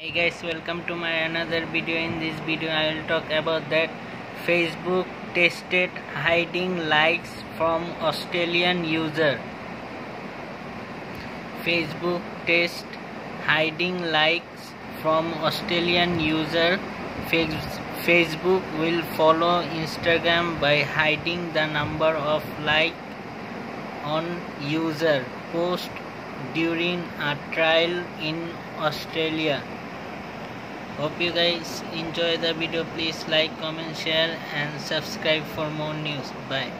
hey guys welcome to my another video. In this video i will talk about that facebook tested hiding likes from australian user. Facebook test hiding likes from australian user. Facebook will follow instagram by hiding the number of like on user post during a trial in australia hope you guys enjoy the video. Please like comment share and subscribe for more news. Bye